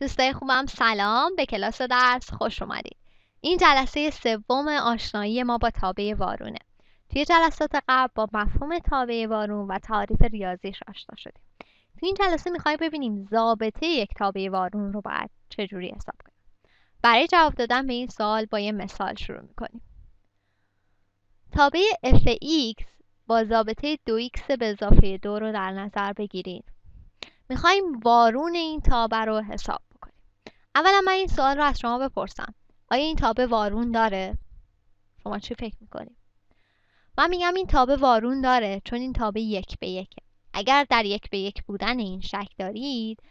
دوستای خوبم سلام. به کلاس درس خوش اومدید. این جلسه سوم آشنایی ما با تابع وارونه. توی جلسات قبل با مفهوم تابع وارون و تعریف ریاضیش آشنا شدیم. توی این جلسه می‌خوایم ببینیم ضابطه یک تابع وارون رو باید چجوری حساب کنیم. برای جواب دادن به این سوال با یه مثال شروع می‌کنیم. تابع fx با ضابطه 2x به اضافه 2 رو در نظر بگیرید. می‌خوایم وارون این تابع رو حساب اولا من این سوال رو از شما بپرسم آیا این تابع وارون داره؟ شما چی فکر می‌کنید؟ من میگم این تابع وارون داره چون این تابع یک به یکه اگر در یک به یک بودن این شک دارید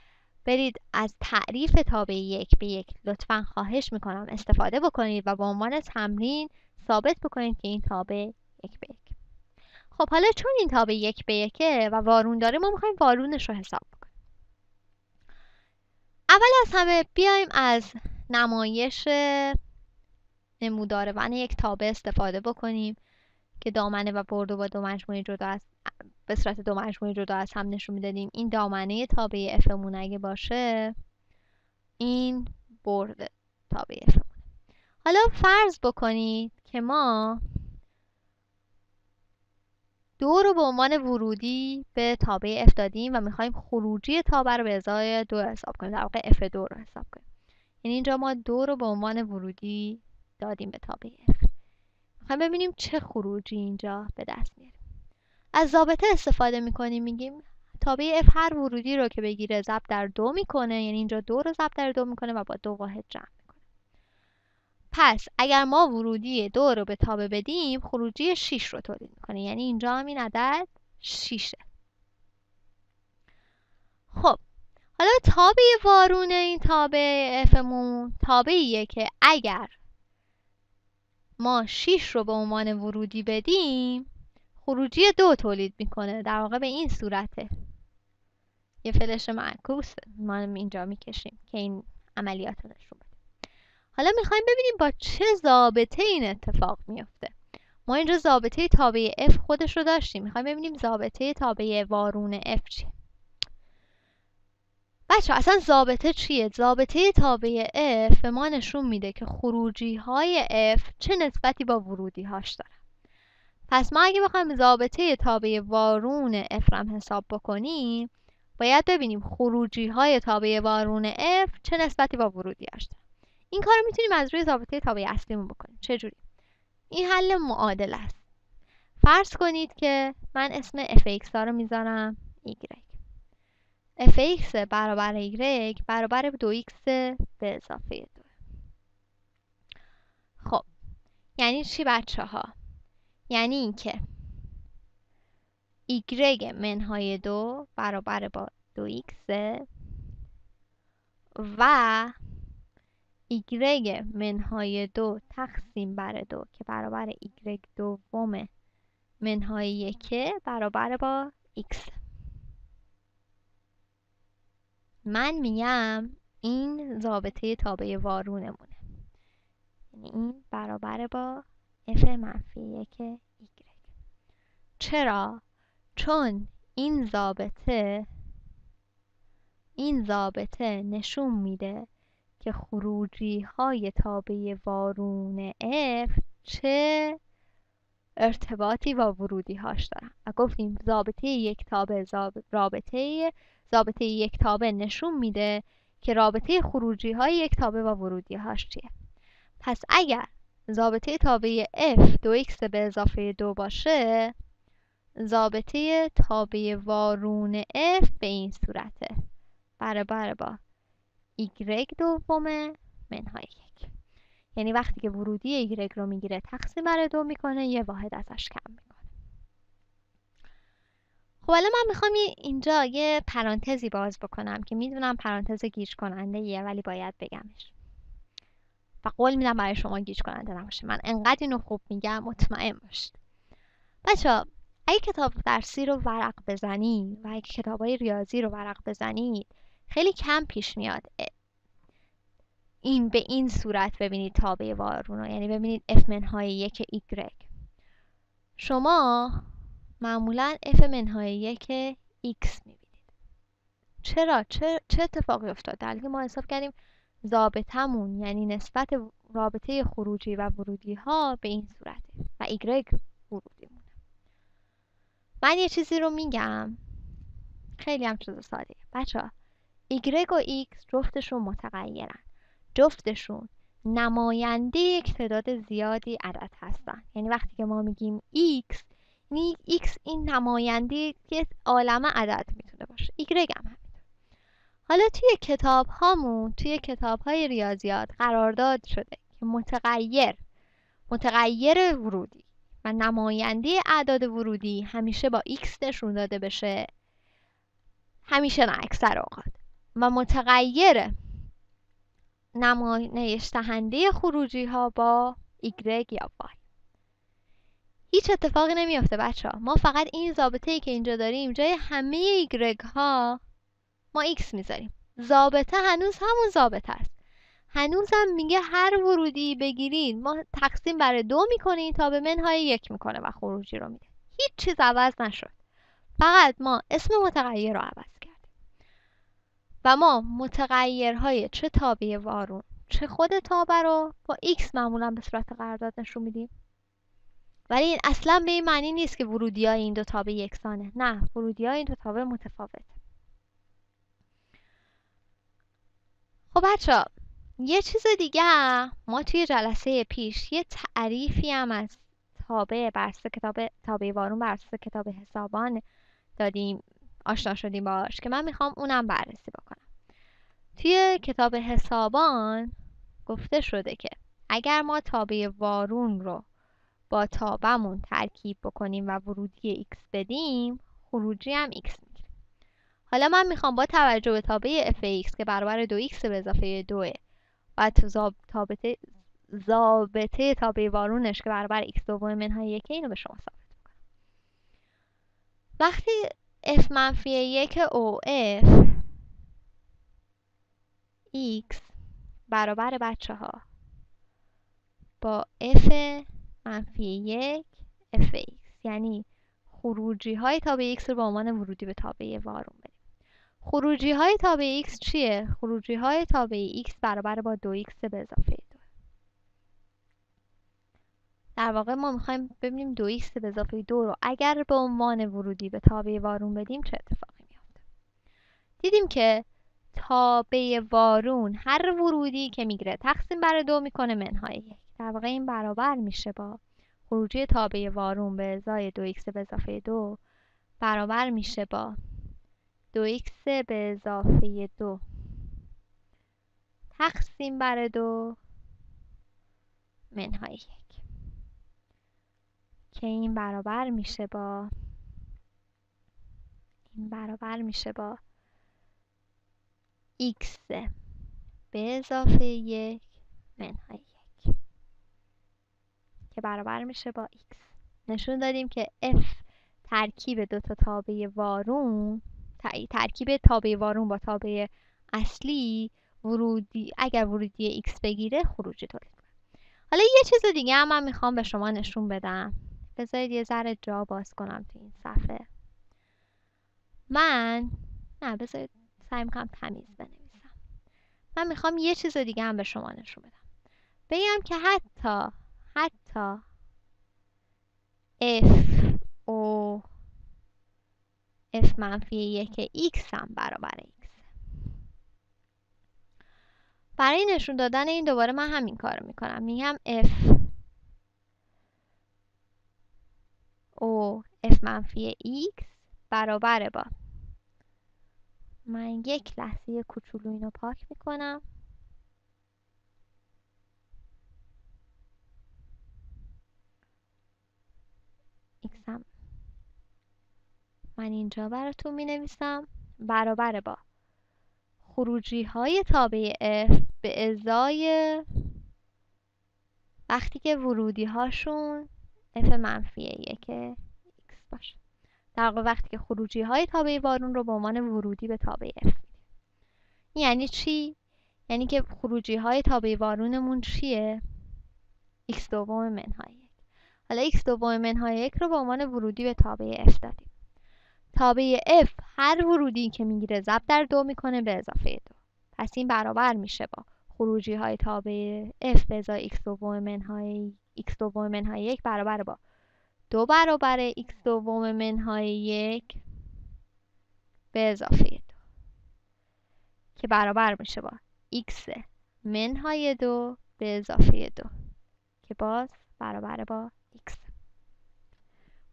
برید از تعریف تابع یک به یک لطفا خواهش می‌کنم استفاده بکنید و به عنوان تمرین ثابت بکنید که این تابع یک به یک خب حالا چون این تابع یک به یکه و وارون داره ما می‌خوایم وارونش رو حساب اول از همه بیایم از نمایش نمودار ون یک تابع استفاده بکنیم که دامنه و برد و با دو مجموعه جدا از به صورت دو مجموعه جدا از هم نشون می‌دادیم. این دامنه تابع افمون اگه باشه این برد تابع افمونه حالا فرض بکنید که ما دو رو به عنوان ورودی به تابع اف دادیم و می‌خوایم خروجی تابع رو به ازای دو حساب کنیم در واقع اف دو رو حساب کنیم. یعنی اینجا ما دو رو به عنوان ورودی دادیم به تابع f. می‌خوایم ببینیم چه خروجی اینجا به دست میاریم از ضابطه استفاده می‌کنیم میگیم تابع f هر ورودی رو که بگیره ضرب در دو می‌کنه یعنی اینجا دو رو ضرب در دو می‌کنه و با دو واحد جمع پس اگر ما ورودی دو رو به تابع بدیم خروجی 6 رو تولید می‌کنه یعنی اینجا هم این عدد 6 خب حالا تابع وارون این تابع افمون تابعیه که اگر ما 6 رو به عنوان ورودی بدیم خروجی دو تولید می‌کنه در واقع به این صورته. یه فلش معکوس ما اینجا می‌کشیم که این عملیات رو نشون حالا می‌خوایم ببینیم با چه ضابطه این اتفاق میفته ما اینجا ضابطه تابع F خودش رو داشتیم. می‌خوایم ببینیم ضابطه تابع وارون F چیه. بچه اصلا ضابطه چیه؟ ضابطه تابع F به ما نشون میده که خروجی های F چه نسبتی با ورودی هاش داره پس ما اگه بخوایم ضابطه تابع وارون F رم حساب بکنیم باید ببینیم خروجی های تابع وارون F چه نسبتی با ورودی هاش داره این کار رو می‌تونیم از روی ضابطه تابع اصلیمون بکنیم چجوری؟ این حل معادل است فرض کنید که من اسم fx ها رو می‌ذارم y fx برابر y برابر 2x به اضافه 2 خب یعنی چی بچه ها؟ یعنی اینکه y منهای دو برابر با 2x و y منهای دو تقسیم بر دو که برابر y دوم منهای یکه برابر با x من میگم این ضابطه تابع وارونمونه. یعنی این برابر با f منفی یک y چرا؟ چون این ضابطه این ضابطه نشون میده که خروجی های تابع وارون f چه ارتباطی با ورودی هاش دارن. و گفتیم ضابطه یک تابع رابطه ضابطه یک تابع نشون میده که رابطه خروجی های یک تابع با ورودی هاش چیه. پس اگر ضابطه تابع f 2x به اضافه 2 باشه ضابطه تابع وارون f به این صورته. برابر با y دوم منهای یک. یعنی وقتی که ورودی y رو می‌گیره تقسیم بر دو می‌کنه یه واحد ازش کم می‌کنه. خب حالا من می‌خوام اینجا یه پرانتزی باز بکنم که می‌دونم پرانتز گیج کننده یه ولی باید بگمش. و قول میدم برای شما گیج کننده نباشه. من انقدر اینو خوب میگم مطمئن باشید. بچه اگه کتاب درسی رو ورق بزنی و اگه کتاب های ریاضی رو ورق بزنید خیلی کم پیش میاد. این به این صورت ببینید تابع وارون یعنی ببینید اف منهای یک ایگرگ شما معمولا f منهای یک x می‌بینید. چرا؟ چه, چه اتفاقی افتاد در ما حساب کردیم ضابطمون یعنی نسبت رابطه خروجی و ورودی ها به این صورته و ایگرگ ورودی مونه من یه چیزی رو میگم. خیلی هم چیز ساده. بچه ها ایگرگ و ایکس جفتشون متغیرن. جفتشون نماینده یک تعداد زیادی عدد هستن. یعنی وقتی که ما میگیم ایکس یعنی ایکس این نماینده یک عالم عدد می‌تونه باشه. ایگرگ هم حالا توی کتاب هامون توی کتاب های ریاضیات قرارداد شده که متغیر متغیر ورودی و نماینده اعداد ورودی همیشه با x نشون داده بشه همیشه نه اکثر اوقات. و متغیر نمایش دهنده خروجی ها با y یا y. هیچ اتفاقی نمیافته بچه ها ما فقط این ضابطه ای که اینجا داریم جای همه y ها ما x می‌ذاریم. ضابطه هنوز همون ضابطه است. هنوزم میگه هر ورودی بگیرید ما تقسیم بر دو می‌کنیم تا به منهای یک می‌کنه و خروجی رو میده. هیچ چیز عوض نشد. فقط ما اسم متغیر رو عوض ما متغیرهای چه تابع وارون چه خود تابع رو با x معمولا به صورت قرارداد نشون میدیم. ولی این اصلا به این معنی نیست که ورودی های این دو تابع یکسانه. نه ورودی های این دو تابع متفاوته. خب بچه یه چیز دیگه ما توی جلسه پیش یه تعریفی هم از تابع بر کتاب تابع وارون بر کتاب حسابان دادیم آشنا شدیم باش که من می‌خوام اونم بررسی بکنم. توی کتاب حسابان گفته شده که اگر ما تابع وارون رو با تابمون ترکیب بکنیم و ورودی x بدیم خروجی هم x می‌گیریم. حالا من می‌خوام با توجه به تابع f(x) که برابر 2x به اضافه 2 و ضابطه ضابطه تابع وارونش که برابر x دوم منهای یکه اینو به شما ثابت می‌کنم. وقتی f منفی یک او f x برابر بچه ها با f منفی یک f(x) یعنی خروجی های تابع x رو به عنوان ورودی به تابع وارون بریم. خروجی های تابع x چیه؟ خروجی های تابع x برابر با 2x به اضافه 2 در واقع ما می‌خوایم ببینیم 2x به اضافه 2 رو اگر به عنوان ورودی به تابع وارون بدیم چه اتفاقی میافته. دیدیم که تابع وارون هر ورودی که می‌گیره. تقسیم بر دو می‌کنه منهای یک. در واقع این برابر میشه با خروجی تابع وارون به ازای 2x به اضافه 2 برابر میشه با 2x به اضافه 2 تقسیم بر دو منهای یک. که این برابر میشه با این برابر میشه با x به اضافه یک منهای یک که برابر میشه با x. نشون دادیم که f ترکیب دو تا تابع وارون ترکیب تابع وارون با تابع اصلی ورودی اگر ورودی x بگیره خروجی تولید کنه حالا یه چیز دیگه هم من می‌خوام به شما نشون بدم. بذارید یه ذره جا باز کنم تو این صفحه. من نه بذارید سعی می‌کنم تمیز بنویسم. من می‌خوام یه چیز دیگه هم به شما نشون بدم. بگم که حتی حتی f o f منفی یک x هم برابر x. برای نشون دادن این دوباره من همین کار می‌کنم. میگم f o f منفی x برابر با من یک لحظه کوچولو اینو پاک می‌کنم. x من اینجا براتون می نویسم برابر با خروجی های تابع f به ازای وقتی که ورودی هاشون f منفی یک x باشه. در وقتی که خروجی های تابع وارون رو به عنوان ورودی به تابع f یعنی چی؟ یعنی که خروجی های تابع وارونمون چیه؟ x دوم منهای یک حالا x دوم منهای یک رو به عنوان ورودی به تابع f دادیم تابع F هر ورودی که می‌گیره ضرب در دو می‌کنه به اضافه دو پس این برابر میشه با خروجی های تابع F به ازای x دوم منهای x دوم منهای یک برابر با دو برابر x دوم منهای یک به اضافه دو که برابر میشه با x منهای دو به اضافه دو که باز برابر با x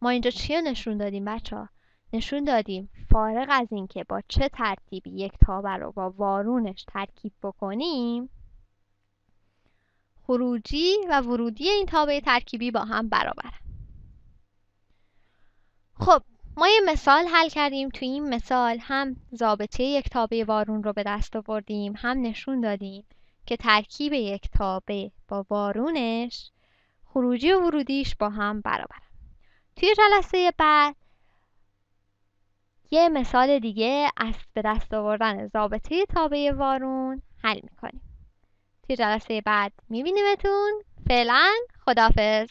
ما اینجا چی نشون دادیم بچه ها؟ نشون دادیم فارغ از اینکه با چه ترتیبی یک تابع رو با وارونش ترکیب بکنیم خروجی و ورودی این تابع ترکیبی با هم برابر خب ما یه مثال حل کردیم. تو این مثال هم ضابطه یک تابع وارون رو به دست آوردیم هم نشون دادیم که ترکیب یک تابع با وارونش خروجی و ورودیش با هم برابر توی جلسه بعد یه مثال دیگه از به دست آوردن ضابطه تابع وارون حل می‌کنیم. توی جلسه بعد میبینیمتون. فعلا خدافز